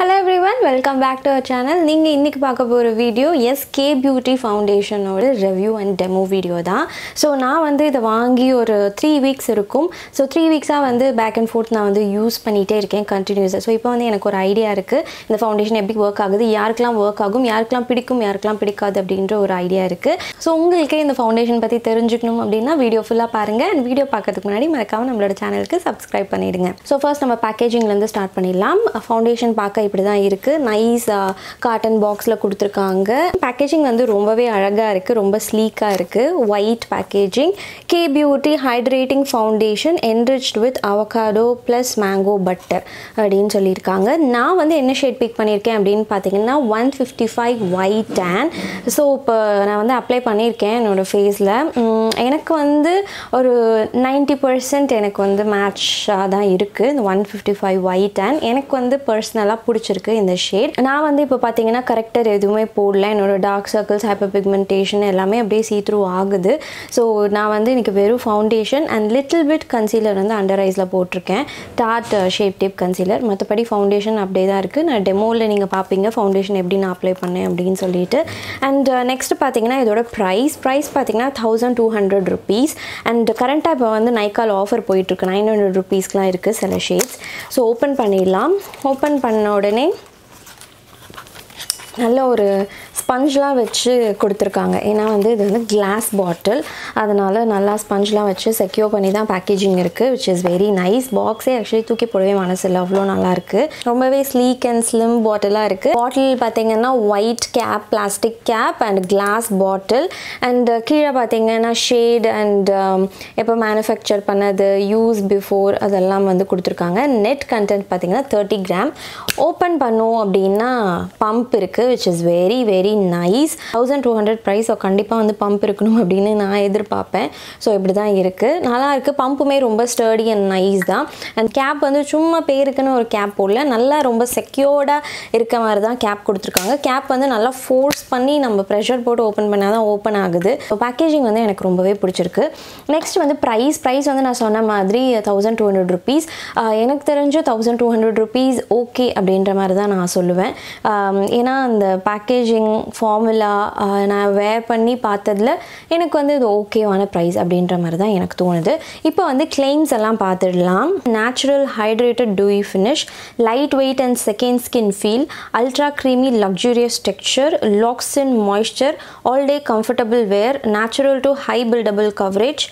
Hello everyone welcome back to our channel நீங்கள் இன்றைக்கி பார்க்க போகிற வீடியோ எஸ் கே பியூட்டி ஃபவுண்டேஷனோட ரிவ்யூ அண்ட் டெமோ வீடியோ தான். ஸோ நான் வந்து இதை வாங்கி ஒரு த்ரீ வீக்ஸ் இருக்கும். ஸோ த்ரீ வீக்ஸாக வந்து பேக் அண்ட் ஃபோர்த் நான் வந்து யூஸ் பண்ணிகிட்டே இருக்கேன் கண்டினியூஸாக ஸோ இப்போ வந்து எனக்கு ஒரு ஐடியா இருக்குது இந்த ஃபவுண்டேஷன் எப்படி ஒர்க் ஆகுது யாருக்கெல்லாம் ஒர்க் ஆகும் யாருக்கெல்லாம் பிடிக்கும் யாருக்கெல்லாம் பிடிக்காது அப்படின்ற ஒரு ஐடியா இருக்குது ஸோ உங்களுக்கே இந்த ஃபவுண்டேஷன் பற்றி தெரிஞ்சுக்கணும் அப்படின்னா வீடியோ ஃபுல்லாக பாருங்கள் அண்ட் வீடியோ பார்க்கறதுக்கு முன்னாடி மறக்காமல் நம்மளோட சேனலுக்கு சப்ஸ்கிரைப் பண்ணிடுங்க. ஸோ ஃபர்ஸ்ட் நம்ம பேக்கேஜிங்லேருந்து ஸ்டார்ட் பண்ணிடலாம். ஃபவுண்டேஷன் பார்க்க இப்படி தான் இருக்குது நைஸாக காட்டன் பாக்ஸில் கொடுத்துருக்காங்க. பேக்கேஜிங் வந்து ரொம்பவே அழகாக இருக்குது ரொம்ப ஸ்லீக்காக இருக்குது white packaging K beauty hydrating foundation enriched with avocado plus mango butter அப்படின்னு சொல்லியிருக்காங்க. நான் வந்து என்ன ஷேட் பிக் பண்ணியிருக்கேன் அப்படின்னு பார்த்தீங்கன்னா one fifty five white tan so இப்போ நான் வந்து அப்ளை பண்ணியிருக்கேன் என்னோடய ஃபேஸில் எனக்கு வந்து ஒரு நைன்ட்டி பர்சன்ட் எனக்கு வந்து மேட்சாக தான் இருக்குது இந்த one fifty five white tan எனக்கு வந்து பர்சனலாக பிடிச்சிருக்கு இந்த ஷேட் நான் வந்து இப்போ பார்த்தீங்கன்னா கரெக்டர் எதுவுமே போடல. என்னோட டார்க் சர்க்கிள்ஸ் ஹைப்பர் பிக்மெண்டேஷன் எல்லாமே அப்படியே சீ த்ரூ ஆகுது. ஸோ நான் வந்து எனக்கு வெறும் foundation and little bit concealer வந்து அண்டர் ஐஸில் போட்டிருக்கேன். டார்ட் ஷேப் டேப் கன்சீலர் மற்றபடி ஃபவுண்டேஷன் அப்படியே தான் இருக்குது நான் டெமோவில் நீங்கள் பார்ப்பீங்க ஃபவுண்டேஷன் எப்படி நான் அப்ளை பண்ணேன் அப்படின்னு சொல்லிட்டு. அண்ட் நெக்ஸ்ட் uh, பார்த்தீங்கன்னா இதோட ப்ரைஸ் ப்ரைஸ் பார்த்தீங்கன்னா thousand two hundred rupees and கரண்ட்டாக இப்போ வந்து நைக்கால் ஆஃபர் போயிட்டுருக்கு நைன் ஹண்ட்ரட் ருபீஸ்க்குலாம் இருக்குது சில ஷேட்ஸ் ஸோ ஓப்பன் பண்ணிடலாம். ஓப்பன் பண்ண joining. நல்ல ஒரு ஸ்பஞ்ச்லாம் வச்சு கொடுத்துருக்காங்க. ஏன்னா வந்து இது வந்து கிளாஸ் பாட்டில் அதனால் நல்லா ஸ்பஞ்ச்லாம் வச்சு செக்யூர் பண்ணி தான் பேக்கேஜிங் இருக்குது விச் இஸ் வெரி நைஸ் பாக்ஸே ஆக்சுவலி தூக்கி போடவே மனசு இல்லை அவ்வளோ நல்லாயிருக்கு ரொம்பவே ஸ்லீக் அண்ட் ஸ்லிம் பாட்டிலாக இருக்குது பாட்டில் பார்த்தீங்கன்னா white cap plastic cap and glass bottle and கீழே பார்த்தீங்கன்னா ஷேட் அண்ட் எப்போ மேனுஃபேக்சர் பண்ணது யூஸ் பிஃபோர் அதெல்லாம் வந்து கொடுத்துருக்காங்க. நெட் கண்டென்ட் பார்த்தீங்கன்னா தேர்ட்டி கிராம் ஓப்பன் பண்ணோம் அப்படின்னா பம்ப் இருக்குது which is very very nice thousand two hundred price கண்டிப்பாக வந்து பம்ப் இருக்கணும் அப்படின்னு நான் எதிர்பார்ப்பேன். ஸோ இப்படி தான் இருக்குது நல்லா இருக்குது பம்புமே ரொம்ப ஸ்டர்டி அண்ட் நைஸ் தான். அண்ட் கேப் வந்து சும்மா பேருக்குன்னு ஒரு கேப் போடல. நல்லா ரொம்ப செக்யூர்டாக இருக்க மாதிரி தான் கேப் கொடுத்துருக்காங்க. கேப் வந்து நல்லா ஃபோர்ஸ் பண்ணி நம்ம ப்ரெஷர் போட்டு ஓப்பன் பண்ணால் தான் ஓப்பன் ஆகுது. பேக்கேஜிங் வந்து எனக்கு ரொம்பவே பிடிச்சிருக்கு. நெக்ஸ்ட் வந்து ப்ரைஸ் ப்ரைஸ் வந்து நான் சொன்ன மாதிரி தௌசண்ட் டூ ஹண்ட்ரட் ருபீஸ் எனக்கு தெரிஞ்சு thousand two hundred rupees okay அப்படின்ற மாதிரி தான் நான் சொல்லுவேன். ஏன்னா அந்த பேக்கேஜிங் ஃபார்முலா நான் வேர் பண்ணி பார்த்ததில் எனக்கு வந்து இது ஓகேவான ப்ரைஸ் அப்படின்ற மாதிரி தான் எனக்கு தோணுது. இப்போ வந்து கிளைம்ஸ் எல்லாம் பார்த்துடலாம். Natural hydrated dewy finish light weight and second skin feel ultra creamy luxurious texture locks in moisture all day comfortable wear natural to high buildable coverage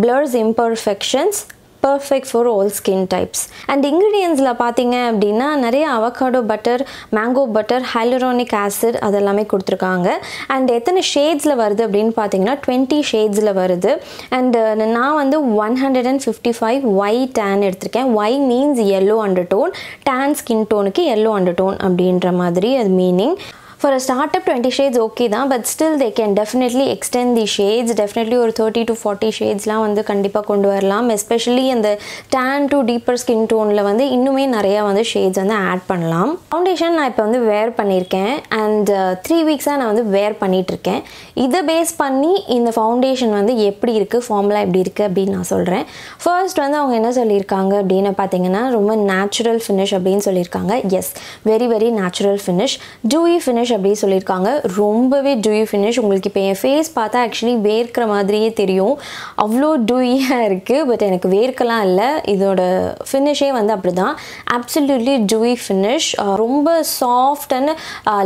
blurs imperfections perfect for all skin types and இன்க்ரீடியன்ஸில் பார்த்தீங்க அப்படின்னா நிறைய avocado butter mango butter hyaluronic acid அதெல்லாமே கொடுத்துருக்காங்க. And எத்தனை ஷேட்ஸில் வருது அப்படின்னு பார்த்தீங்கன்னா twenty ஷேட்ஸில் வருது. அண்டு நான் வந்து one hundred and fifty five Y tan எடுத்திருக்கேன். Y means yellow undertone tan skin டோனுக்கு yellow undertone அப்படின்ற மாதிரி அது meaning for a startup twenty shades okay தான் but still they can definitely extend the shades definitely ஒரு thirty to forty ஷேட்ஸ்லாம் வந்து கண்டிப்பாக கொண்டு வரலாம். எஸ்பெஷலி அந்த டேன் டு டீப்பர் ஸ்கின் டோனில் வந்து இன்னுமே நிறையா வந்து ஷேட்ஸ் வந்து ஆட் பண்ணலாம். ஃபவுண்டேஷன் நான் இப்போ வந்து வேர் பண்ணியிருக்கேன். அண்ட் த்ரீ வீக்ஸாக நான் வந்து வேர் பண்ணிகிட்ருக்கேன் இதை பேஸ் பண்ணி இந்த ஃபவுண்டேஷன் வந்து எப்படி இருக்குது ஃபார்முலா எப்படி இருக்குது அப்படின்னு நான் சொல்கிறேன் ஃபர்ஸ்ட் வந்து அவங்க என்ன சொல்லியிருக்காங்க அப்படின்னு பார்த்தீங்கன்னா ரொம்ப நேச்சுரல் ஃபினிஷ் அப்படின்னு சொல்லியிருக்காங்க. Yes very very natural finish dewy finish finish அப்படியே சொல்லியிருக்காங்க. ரொம்பவே டூயி ஃபினிஷ் உங்களுக்கு இப்போ என் ஃபேஸ் பார்த்தா ஆக்சுவலி வேர்க்கிற மாதிரியே தெரியும். அவ்வளோ டூயியாக இருக்குது பட் எனக்கு வேர்க்கலாம் இல்லை. இதோட ஃபினிஷே வந்து அப்படி தான் அப்சல்யூட்லி டூயி ஃபினிஷ் ரொம்ப சாஃப்ட் அண்ட்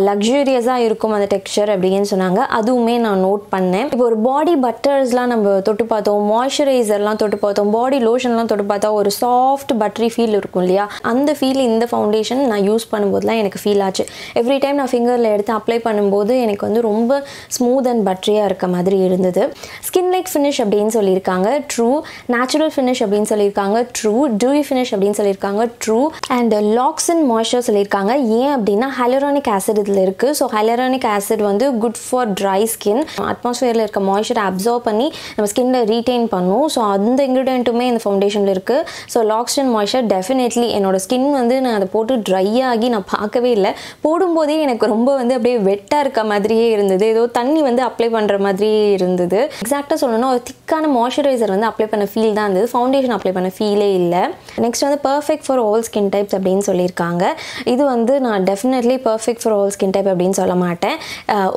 லக்ஸூரியஸாக இருக்கும் அந்த டெக்ஸ்சர் அப்படின்னு சொன்னாங்க. அதுவுமே நான் நோட் பண்ணேன். இப்போ ஒரு பாடி பட்டர்ஸ்லாம் நம்ம தொட்டு பார்த்தோம். மாய்ஸ்சரைசர்லாம் தொட்டு பார்த்தோம். பாடி லோஷன்லாம் தொட்டு பார்த்தா ஒரு சாஃப்ட் பட்டரி ஃபீல் இருக்கும் இல்லையா? அந்த ஃபீல் இந்த ஃபவுண்டேஷன் நான் யூஸ் பண்ணும்போதுலாம் எனக்கு ஃபீல் ஆச்சு. எவ்ரி டைம் நான் ஃபிங்கரில் எடுத்து அப்ளை பண்ணும்போது எனக்கு வந்து ரொம்ப ஸ்மூத் அண்ட் பட்ரியாக இருக்க மாதிரி இருந்தது. ஸ்கின் லைக் ஃபினிஷ் அப்படின்னு சொல்லியிருக்காங்க. ட்ரூ நேச்சுரல் ஃபினிஷ் அப்படின்னு சொல்லியிருக்காங்க. ட்ரூ டூயி ஃபினிஷ் அப்படின்னு சொல்லியிருக்காங்க. True and locks and moisture சொல்லியிருக்காங்க. ஏன் அப்படின்னா ஹைலரானிக் ஆசிட் இதில் இருக்குது ஸோ ஹைலரானிக் ஆசிட் வந்து குட் ஃபார் ட்ரை ஸ்கின் அட்மாஸ்ஃபியரில் இருக்க மாய்ஸ்சரை அப்சர்வ் பண்ணி நம்ம ஸ்கின்ல ரீட்டைன் பண்ணும். ஸோ அந்த இன்க்ரீடியண்ட்டுமே இந்த ஃபவுண்டேஷனில் இருக்குது so locks and moisture definitely என்னோட ஸ்கின் வந்து நான் அதை போட்டு ட்ரை ஆகி நான் பார்க்கவே இல்லை. போடும்போதே எனக்கு ரொம்ப வந்து அப்படியே வெட்டாக இருக்க மாதிரியே இருந்தது. ஏதோ தண்ணி வந்து அப்ளை பண்ணுற மாதிரியே இருந்தது. எக்ஸாக்டாக சொல்லணும்னா ஒரு திக்கான மாய்ஸ்சரைசர் வந்து அப்ளை பண்ண ஃபீல் தான் இருந்தது. ஃபவுண்டேஷன் அப்ளை பண்ண ஃபீலே இல்லை. நெக்ஸ்ட் வந்து perfect for all skin types அப்படின்னு சொல்லியிருக்காங்க. இது வந்து நான் definitely perfect for all skin type அப்படின்னு சொல்ல மாட்டேன்.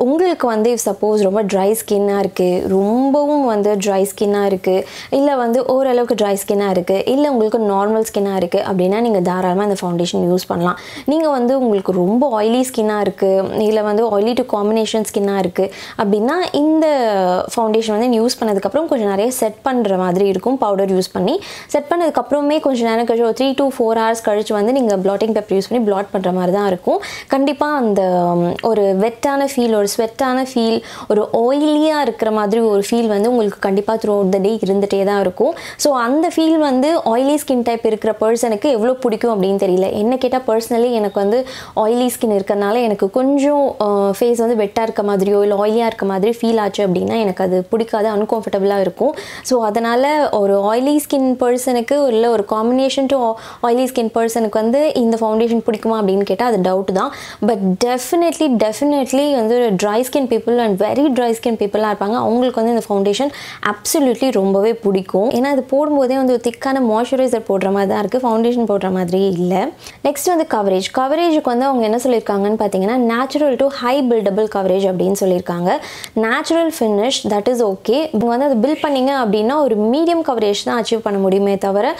உங்களுக்கு வந்து இஃப் சப்போஸ் ரொம்ப ட்ரை ஸ்கின்னாக இருக்குது ரொம்பவும் வந்து ட்ரை ஸ்கின்னாக இருக்குது இல்லை வந்து ஓரளவுக்கு ட்ரை ஸ்கின்னாக இருக்குது இல்லை உங்களுக்கு நார்மல் ஸ்கின்னாக இருக்குது அப்படின்னா நீங்கள் தாராளமாக இந்த ஃபவுண்டேஷன் யூஸ் பண்ணலாம். நீங்கள் வந்து உங்களுக்கு ரொம்ப ஆயிலி ஸ்கின்னாக இருக்குது இல்லை வந்து ஆயிலி டு காம்பினேஷன் ஸ்கின்னாக இருக்குது அப்படின்னா இந்த ஃபவுண்டேஷன் வந்து யூஸ் பண்ணதுக்கப்புறம் கொஞ்சம் நிறைய செட் பண்ணுற மாதிரி இருக்கும் பவுடர் யூஸ் பண்ணி. செட் பண்ணதுக்கப்புறமே கொஞ்சம் நேரம் கழிச்சு ஒரு த்ரீ டு ஃபோர் ஹவர்ஸ் கழிச்சு வந்து நீங்கள் ப்ளாட்டிங் பேப்பர் யூஸ் பண்ணி ப்ளாட் பண்ணுற மாதிரி தான் இருக்கும். கண்டிப்பாக அந்த ஒரு வெட்டான ஃபீல் ஒரு ஸ்வெட்டான ஃபீல் ஒரு ஆயிலியாக இருக்கிற மாதிரி ஒரு ஃபீல் வந்து உங்களுக்கு கண்டிப்பாக த்ரூ அவுட் த டே இருந்துகிட்டே தான் இருக்கும். ஸோ அந்த ஃபீல் வந்து ஆயிலி ஸ்கின் டைப் இருக்கிற பர்சனுக்கு எவ்வளோ பிடிக்கும் அப்படின்னு தெரியல. என்ன கேட்டால் பர்சனலி எனக்கு வந்து ஆயிலி ஸ்கின் இருக்கிறதுனால எனக்கு கொஞ்சம் ஃபேஸ் வந்து வெட்டாக இருக்க மாதிரியோ இல்லை ஆயிலியாக இருக்க மாதிரி ஃபீல் ஆச்சு அப்படின்னா எனக்கு அது பிடிக்காது அன்கம்ஃபர்டபுளாக இருக்கும். ஸோ அதனால் ஒரு ஆயிலி ஸ்கின் பர்சனுக்கு இல்லை ஒரு காம்பினேஷன் டு ஆயிலி ஸ்கின் பர்சனுக்கு வந்து இந்த ஃபவுண்டேஷன் பிடிக்குமா அப்படின்னு கேட்டால் அது டவுட் தான். பட் டெஃபினெட்லி டெஃபினெட்லி வந்து dry skin people and very dry skin பீப்புளாக இருப்பாங்க. அவங்களுக்கு வந்து இந்த ஃபவுண்டேஷன் அப்சல்யூட்லி ரொம்பவே பிடிக்கும். ஏன்னா அது போடும்போதே வந்து ஒரு திக்கான மாய்ஸ்சரைசர் போடுற மாதிரி தான் இருக்குது ஃபவுண்டேஷன் போடுற மாதிரி இல்லை. நெக்ஸ்ட் வந்து கவரேஜ் கவரேஜுக்கு வந்து அவங்க என்ன சொல்லியிருக்காங்கன்னு பார்த்தீங்கன்னா natural to high buildable coverage அப்படின்னு சொல்லியிருக்காங்க. Natural finish that is okay இப்போ வந்து அதை பில் பண்ணிங்க அப்படின்னா ஒரு மீடியம் கவரேஜ் தான் அச்சீவ் பண்ண முடியுமே தவிர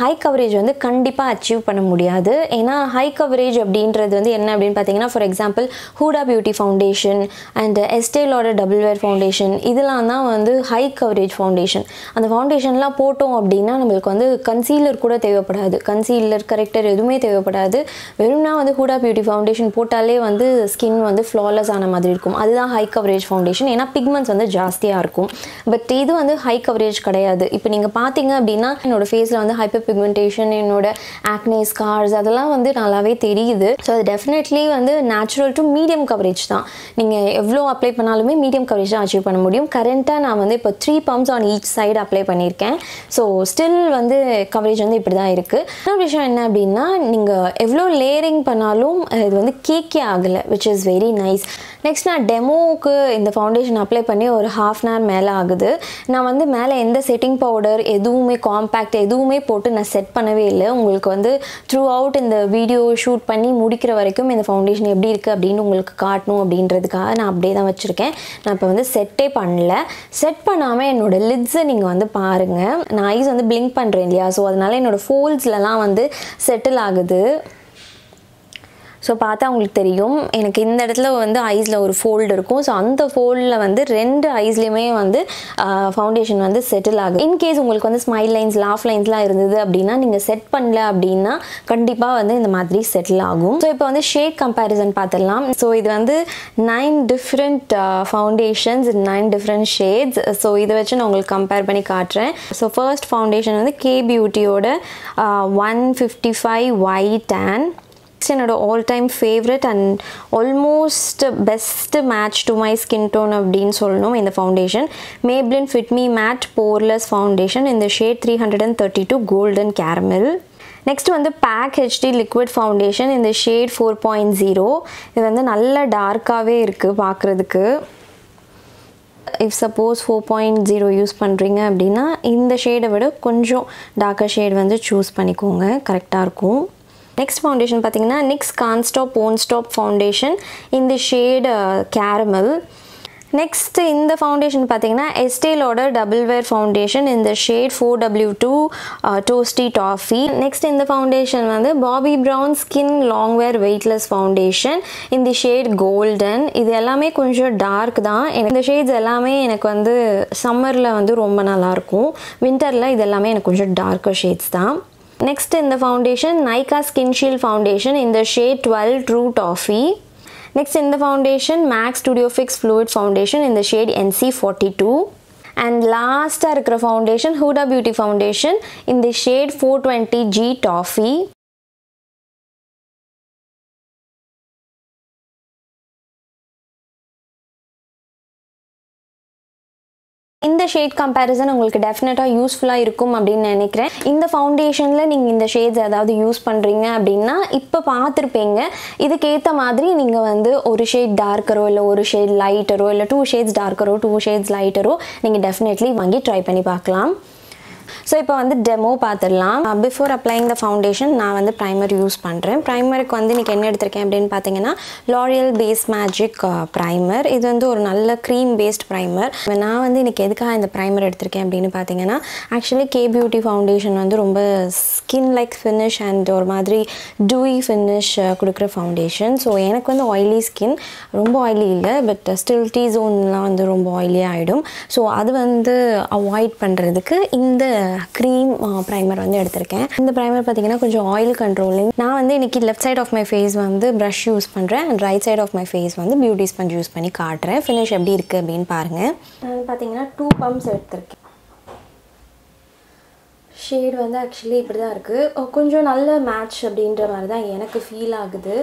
ஹை கவரேஜ் வந்து கண்டிப்பாக அச்சீவ் பண்ண முடியாது. ஏன்னா ஹை கவரேஜ் அப்படின்றது வந்து என்ன அப்படின்னு பார்த்தீங்கன்னா for example Huda beauty foundation and எஸ்டேலோட double wear foundation இதெல்லாம் தான் வந்து ஹை கவரேஜ் ஃபவுண்டேஷன் அந்த ஃபவுண்டேஷன்லாம் போட்டோம் அப்படின்னா நம்மளுக்கு வந்து கன்சீலர் கூட தேவைப்படாது. கன்சீலர் கரெக்டர் எதுவுமே தேவைப்படாது. வெறும்னா வந்து ஹூடா பியூட்டி ஃபவுண்டேஷன் போட்டாலே வந்து ஸ்கின் வந்து ஃப்ளாலெஸ் ஆன மாதிரி இருக்கும். அதுதான் ஹை கவரேஜ் ஃபவுண்டேஷன் ஏன்னா பிக்மெண்ட்ஸ் வந்து ஜாஸ்தியாக இருக்கும். பட் இது வந்து ஹை கவரேஜ் கிடையாது. இப்போ நீங்கள் பார்த்தீங்க அப்படின்னா என்னோட ஃபேஸில் வந்து ஹைப்பர் பிக்மெண்டேஷன் என்னோட ஆக்னே ஸ்கார்ஸ் அதெல்லாம் வந்து நல்லாவே தெரியுது. ஸோ அது டெஃபினெட்லி வந்து நேச்சுரல் டு மீடியம் கவரேஜ் தான். நீங்கள் எவ்வளோ அப்ளை பண்ணாலுமே மீடியம் கவரேஜ் தான் அச்சீவ் பண்ண முடியும். கரண்ட்டாக நான் வந்து இப்போ three pumps on each side apply பண்ணியிருக்கேன். ஸோ ஸ்டில் வந்து கவரேஜ் வந்து இப்படி தான் இருக்குது இன்னொரு விஷயம் என்ன அப்படின்னா நீங்கள் எவ்வளோ லேயரிங் பண்ணாலும் இது வந்து கேக்கே ஆகலை. Which is very nice next நான் டெமோவுக்கு இந்த ஃபவுண்டேஷன் அப்ளை பண்ணி ஒரு ஹாஃப் அன் ஹவர் மேலே ஆகுது. நான் வந்து மேலே எந்த செட்டிங் பவுடர் எதுவுமே காம்பேக்ட் எதுவுமே போட்டு நான் செட் பண்ணவே இல்லை. உங்களுக்கு வந்து த்ரூ அவுட் இந்த வீடியோ ஷூட் பண்ணி முடிக்கிற வரைக்கும் இந்த ஃபவுண்டேஷன் எப்படி இருக்குது அப்படின்னு உங்களுக்கு காட்டணும் அப்படின்றதுக்காக நான் அப்படியே தான் வச்சுருக்கேன். நான் இப்போ வந்து செட்டே பண்ணல. செட் பண்ணாமல் என்னோட லிட்ஸை நீங்கள் வந்து பாருங்கள் நான் ஐஸ் வந்து பிளிங்க் பண்ணுறேன் இல்லையா? ஸோ அதனால் என்னோட ஃபோல்ஸ்லலாம் வந்து செட்டில் ஆகுது. ஸோ பார்த்தா உங்களுக்கு தெரியும். எனக்கு இந்த இடத்துல வந்து ஐஸில் ஒரு ஃபோல்டு இருக்கும். ஸோ அந்த ஃபோல்டில் வந்து ரெண்டு ஐஸ்லேயுமே வந்து ஃபவுண்டேஷன் வந்து செட்டில் ஆகும் இன்கேஸ் உங்களுக்கு வந்து ஸ்மைல் லைன்ஸ் லாஃப் லைன்ஸ்லாம் இருந்தது அப்படின்னா நீங்கள் செட் பண்ணல அப்படின்னா கண்டிப்பாக வந்து இந்த மாதிரி செட்டில் ஆகும். ஸோ இப்போ வந்து ஷேட் கம்பேரிசன் பார்த்துடலாம். ஸோ இது வந்து nine different foundations nine different shades so இதை வச்சு நான் உங்களுக்கு கம்பேர் பண்ணி காட்டுறேன். ஸோ ஃபர்ஸ்ட் ஃபவுண்டேஷன் வந்து K பியூட்டியோட one fifty five white and next என்னோட all time favourite and almost best match to my skin tone அப்படின்னு சொல்லணும் இந்த foundation Maybelline fit me matte poreless foundation இந்த shade three hundred and thirty two golden caramel next வந்து back HD liquid foundation இந்த shade four point zero இது வந்து நல்ல டார்க்காகவே இருக்குது பார்க்குறதுக்கு if suppose four point zero use பண்ணுறீங்க அப்படின்னா இந்த ஷேடை விட கொஞ்சம் டார்க்கர் ஷேட் வந்து சூஸ் பண்ணிக்கோங்க. கரெக்டாக இருக்கும். நெக்ஸ்ட் ஃபவுண்டேஷன் பார்த்தீங்கன்னா NYX can't stop won't stop foundation இந்த ஷேடு கேரமல் நெக்ஸ்ட் இந்த ஃபவுண்டேஷன் பார்த்தீங்கன்னா எஸ்டேலோட டபுள் வேர் ஃபவுண்டேஷன் இந்த shade four W two toasty toffee next இந்த ஃபவுண்டேஷன் வந்து Bobbi Brown skin long wear weightless foundation இந்த ஷேட் கோல்டன் இது எல்லாமே கொஞ்சம் டார்க் தான். எனக்கு இந்த ஷேட்ஸ் எல்லாமே எனக்கு வந்து சம்மரில் வந்து ரொம்ப நல்லாயிருக்கும் வின்டரில் இது எல்லாமே எனக்கு கொஞ்சம் டார்க்கர் ஷேட்ஸ் தான். நெக்ஸ்ட் இந்த foundation Nykaa skin shield foundation இந்த shade twelve true toffee next இந்த foundation MAC Studio Fix Fluid foundation இந்த shade NC forty two and லாஸ்ட்டாக இருக்கிற ஃபவுண்டேஷன் ஹூடா பியூட்டி ஃபவுண்டேஷன் இந்த ஷேட் ஃபோர் டுவெண்ட்டி ஜி இந்த shade comparison உங்களுக்கு டெஃபினட்டாக யூஸ்ஃபுல்லாக இருக்கும் அப்படின்னு நினைக்கிறேன். இந்த ஃபவுண்டேஷனில் நீங்கள் இந்த ஷேட்ஸ் ஏதாவது யூஸ் பண்ணுறீங்க அப்படின்னா இப்போ பார்த்துருப்பீங்க. இதுக்கேற்ற மாதிரி நீங்கள் வந்து ஒரு ஷேட் டார்க்கரோ இல்லை ஒரு ஷேட் லைட்டரோ இல்லை டூ ஷேட்ஸ் டார்க்கரோ டூ ஷேட்ஸ் லைட்டரோ நீங்கள் டெஃபினெட்லி வாங்கி ட்ரை பண்ணி பார்க்கலாம். ஸோ இப்போ வந்து டெமோ பார்த்துடலாம். பிஃபோர் அப்ளைங் த ஃபவுண்டேஷன் நான் வந்து ப்ரைமர் யூஸ் பண்ணுறேன் ப்ரைமருக்கு வந்து இன்றைக்கி என்ன எடுத்திருக்கேன் அப்படின்னு பார்த்தீங்கன்னா லாரியல் பேஸ் மேஜிக் ப்ரைமர் இது வந்து ஒரு நல்ல க்ரீம் பேஸ்ட் ப்ரைமர் நான் வந்து இன்றைக்கி எதுக்காக இந்த ப்ரைமர் எடுத்திருக்கேன் அப்படின்னு பார்த்தீங்கன்னா ஆக்சுவலி கே பியூட்டி ஃபவுண்டேஷன் வந்து ரொம்ப ஸ்கின் லைக் ஃபினிஷ் அண்ட் ஒரு மாதிரி டூயி ஃபினிஷ் uh, கொடுக்குற ஃபவுண்டேஷன் ஸோ எனக்கு வந்து ஆயிலி ஸ்கின் ரொம்ப ஆயிலி இல்லை பட் ஸ்டில் டீ ஜோன்லாம் வந்து ரொம்ப ஆயிலி ஆகிடும் ஸோ அது வந்து அவாய்ட் பண்ணுறதுக்கு இந்த க்ரீம் ப்ரைமர் வந்து எடுத்திருக்கேன். இந்த ப்ரைமர் பார்த்தீங்கன்னா கொஞ்சம் ஆயில் கண்ட்ரோலிங் நான் வந்து இன்றைக்கி left side of my face வந்து ப்ரஷ் யூஸ் பண்ணுறேன் and right side of my face வந்து பியூட்டி ஸ்பஞ்ச் யூஸ் பண்ணி காட்டுறேன். ஃபினிஷ் எப்படி இருக்குது அப்படின்னு பாருங்கள் பார்த்தீங்கன்னா டூ பம்ப்ஸ் எடுத்திருக்கேன். ஷேட் வந்து ஆக்சுவலி இப்படி தான் இருக்குது கொஞ்சம் நல்ல மேட்ச் அப்படின்ற மாதிரி தான் எனக்கு ஃபீல் ஆகுது.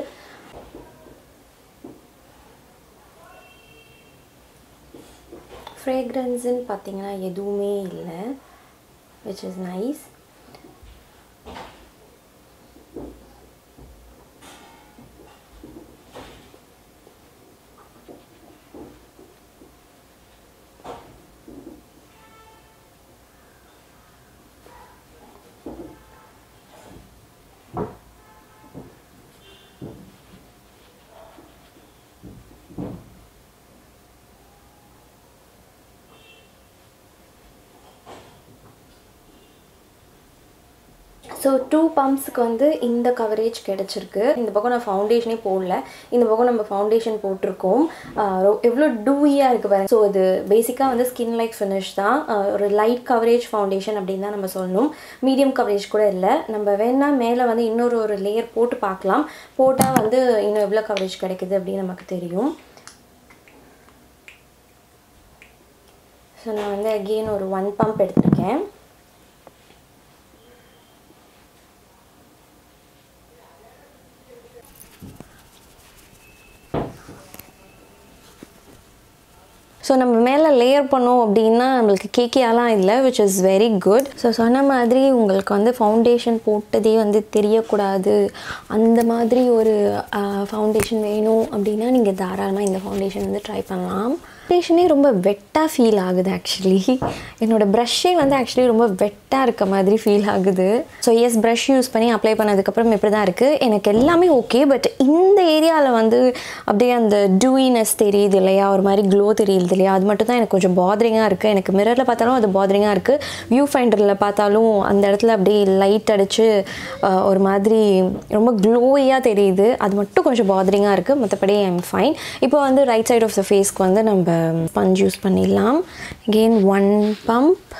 ஃப்ரேக்ரன்ஸுன்னு பார்த்தீங்கன்னா எதுவுமே இல்லை. Which is nice so two பம்ப்ஸுக்கு வந்து இந்த கவரேஜ் கிடச்சிருக்கு. இந்த பக்கம் நான் ஃபவுண்டேஷனே போடல. இந்த பக்கம் நம்ம ஃபவுண்டேஷன் போட்டிருக்கோம். எவ்வளோ டூயாக இருக்குது பாருங்க. ஸோ அது பேசிக்காக வந்து ஸ்கின் லைக் ஃபினிஷ் தான் ஒரு லைட் கவரேஜ் ஃபவுண்டேஷன் அப்படின்னு தான் நம்ம சொல்லணும். மீடியம் கவரேஜ் கூட இல்லை. நம்ம வேணால் மேலே வந்து இன்னொரு ஒரு லேயர் போட்டு பார்க்கலாம். போட்டால் வந்து இன்னும் எவ்வளோ கவரேஜ் கிடைக்குது அப்படின்னு நமக்கு தெரியும். ஸோ நான் வந்து அகெயின் ஒரு ஒன் பம்ப் எடுத்திருக்கேன். ஸோ நம்ம மேலே லேயர் பண்ணோம் அப்படின்னா நம்மளுக்கு கேக்கியாலாம் இல்லை which is very good so சொன்ன மாதிரி உங்களுக்கு வந்து ஃபவுண்டேஷன் போட்டதே வந்து தெரியக்கூடாது. அந்த மாதிரி ஒரு ஃபவுண்டேஷன் வேணும் அப்படின்னா நீங்கள் தாராளமாக இந்த ஃபவுண்டேஷன் வந்து ட்ரை பண்ணலாம். ஃபவுண்டேஷனே ரொம்ப வெட்டாக ஃபீல் ஆகுது ஆக்சுவலி என்னோடய ப்ரஷ்ஷே வந்து ஆக்சுவலி ரொம்ப வெட்டாக இருக்க மாதிரி ஃபீல் ஆகுது. ஸோ எஸ் ப்ரஷ் யூஸ் பண்ணி அப்ளை பண்ணதுக்கப்புறம் இப்படி தான் இருக்குது எனக்கு எல்லாமே ஓகே பட் இந்த ஏரியாவில் வந்து அப்படியே அந்த டூயினஸ் தெரியுது இல்லையா? ஒரு மாதிரி க்ளோ தெரியுது இல்லையா? அது மட்டும் தான் எனக்கு கொஞ்சம் பாதரிங்காக இருக்குது எனக்கு மிரரில் பார்த்தாலும் அது பாதரிங்காக இருக்குது வியூ ஃபைண்டரில் பார்த்தாலும் அந்த இடத்துல அப்படியே லைட் அடித்து ஒரு மாதிரி ரொம்ப க்ளோயாக தெரியுது. அது மட்டும் கொஞ்சம் பாதரிங்காக இருக்குது மற்றபடி ஐம் ஃபைன் இப்போ வந்து ரைட் சைட் ஆஃப் த ஃபேஸ்க்கு வந்து நம்ம ஸ்பஞ்ச் யூஸ் பண்ணிடலாம். Again one pump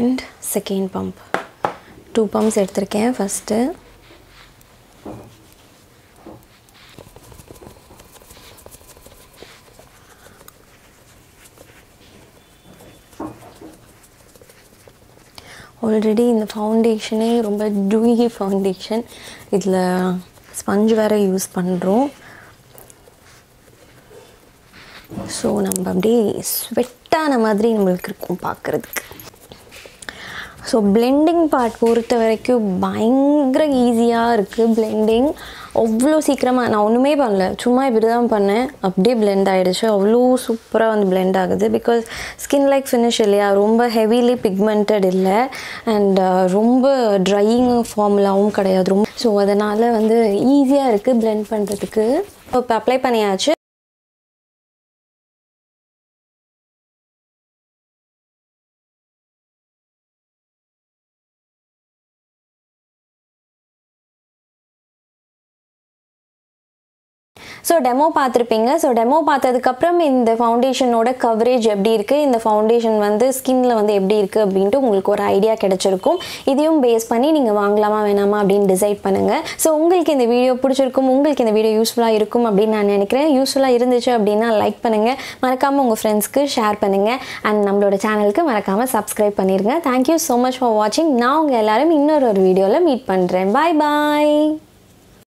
and second pump two pumps எடுத்திருக்கேன் ஃபஸ்ட்டு ஆல்ரெடி இந்த ஃபவுண்டேஷனே ரொம்ப டூயி ஃபவுண்டேஷன் இதில் ஸ்பஞ்ச் வேறு யூஸ் பண்ணுறோம் ஸோ நம்ம அப்படியே ஸ்வெட்டான மாதிரி நம்மளுக்கு இருக்கும் பார்க்குறதுக்கு ஸோ பிளெண்டிங் பார்ட் பொறுத்த வரைக்கும் பயங்கர ஈஸியாக இருக்குது பிளெண்டிங் அவ்வளோ சீக்கிரமாக நான் ஒன்றுமே பண்ணல. சும்மா இப்படி தான் பண்ணேன். அப்படியே பிளெண்ட் ஆகிடுச்சு அவ்வளோ சூப்பராக வந்து பிளெண்ட் ஆகுது. பிகாஸ் ஸ்கின் லைக் ஃபினிஷ் இல்லையா? ரொம்ப ஹெவிலி பிக்மெண்டட் இல்லை. அண்ட் ரொம்ப ட்ரையிங் ஃபார்முலாவும் கிடையாது. ரொம்ப ஸோ அதனால் வந்து ஈஸியாக இருக்குது பிளெண்ட் பண்ணுறதுக்கு இப்போ அப்ளை பண்ணியாச்சு. ஸோ டெமோ பார்த்துருப்பீங்க. ஸோ டெமோ பார்த்ததுக்கப்புறம் இந்த ஃபவுண்டேஷனோட கவரேஜ் எப்படி இருக்குது இந்த ஃபவுண்டேஷன் வந்து ஸ்கின்ல வந்து எப்படி இருக்குது அப்படின்ட்டு உங்களுக்கு ஒரு ஐடியா கிடைச்சிருக்கும். இதையும் பேஸ் பண்ணி நீங்கள் வாங்கலாமா வேணாமா அப்படின்னு டிசைட் பண்ணுங்கள் ஸோ உங்களுக்கு இந்த வீடியோ பிடிச்சிருக்கும் உங்களுக்கு இந்த வீடியோ யூஸ்ஃபுல்லாக இருக்கும் அப்படின்னு நான் நினைக்கிறேன். யூஸ்ஃபுல்லாக இருந்துச்சு அப்படின்னா லைக் பண்ணுங்கள் மறக்காமல் உங்கள் ஃப்ரெண்ட்ஸ்க்கு ஷேர் பண்ணுங்கள் அண்ட் நம்மளோட சேனலுக்கு மறக்காமல் சப்ஸ்கிரைப் பண்ணிடுங்க தேங்க்யூ ஸோ மச் ஃபார் வாட்சிங் நான் உங்கள் எல்லாரும் இன்னொரு ஒரு வீடியோவில் மீட் பண்ணுறேன் பாய் பாய்